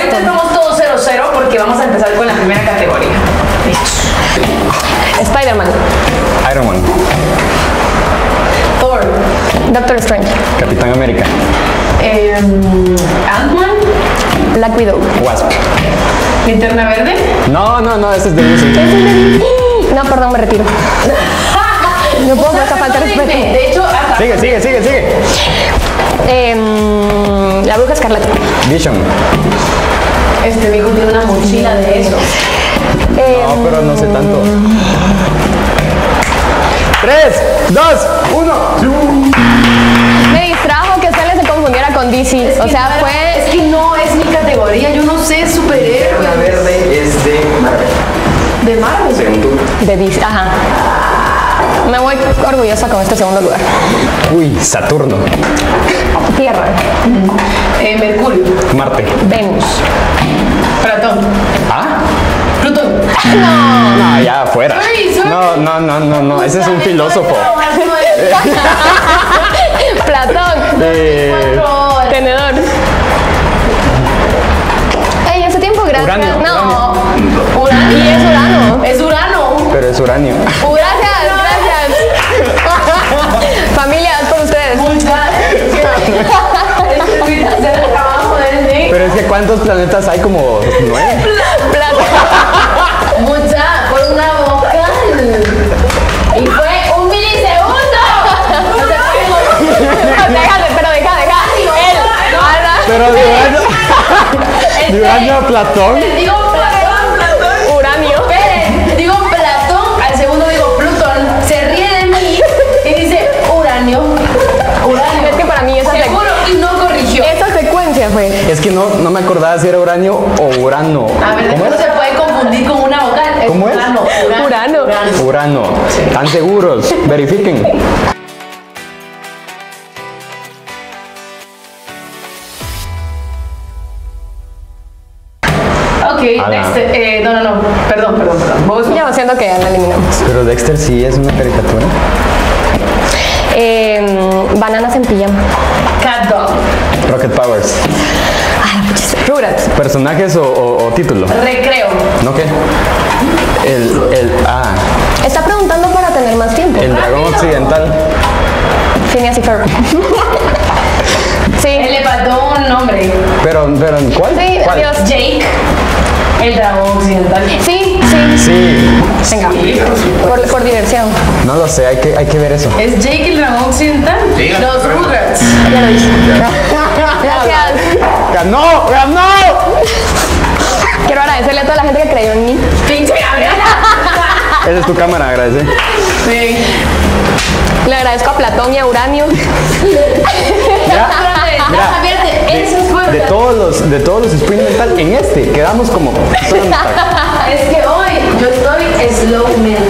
Ahorita estamos todos 0-0 porque vamos a empezar con la primera categoría. Listos. Spider-Man, Iron Man, Thor. Doctor Strange, Capitán América, em, Ant-Man. Black Widow. Wasp. Linterna Verde. No, no, no, ese es de DC. No, perdón, me retiro. No puedo por esta falta respeto. De hecho, Sigue, sigue, sigue, sigue. Em, la bruja escarlata. Vision. este mijo tiene una mochila de eso. Em, No, pero no sé tanto. Tres, dos, uno. me distrajo que Stanley se confundiera con DC. o sea, Es fue. que no es mi categoría, yo no sé superhéroes. La verde es de Marvel. De Marvel. Según tú. De DC, ajá. Me voy orgullosa con este segundo lugar. Uy, Saturno, Tierra, Eh, Mercurio. Marte. Venus. Platón. ¿Ah? Plutón. No, ya afuera. No, no, no, no, no. Ese es un filósofo. Platón. Pero es que ¿cuántos planetas hay? Como nueve. Plata. Mucha. Por una vocal. Y fue un milisegundo. O sea, fue- Déjate, pero deja, deja. Pero. De uranio a Platón, Es que no, no me acordaba si era uranio o urano. A ver, ¿Cómo no es? se puede confundir con una vocal. Es ¿Cómo es? Urano. Urano. Urano. Urano. ¿Están seguros? Verifiquen. Ok, next. Eh, no, no, no. Perdón, perdón, perdón. Vos- Ya siento que ya la eliminamos. Pero Dexter sí es una caricatura. Em, bananas en pijama. Cat Dog. Rocket Powers. Rugrats. ¿Personajes o, o- o título? Recreo. ¿No qué? El, el, ah, Está preguntando para tener más tiempo. el dragón Rápido. occidental. Phineas y Ferb. sí. Él le faltó un nombre. Pero, pero ¿cuál? Sí, ¿Cuál? Dios. Jake. El dragón occidental. Sí, sí. Sí, Venga. Por, por diversión. no lo sé, hay que, hay que ver eso. ¿Es Jake el dragón occidental? Sí, Los Rugrats. Ya lo dije. Gracias. ¡Ganó! ¡Ganó! Quiero agradecerle a toda la gente que creyó en mí. Pinche Gabriela. Esa es tu cámara, agradece. Sí. Le agradezco a Platón y a Uranio. Mira, de- eso fue. de todos los, de todos los sprint mental, en este quedamos como. Es que hoy yo estoy slow mental. Bye.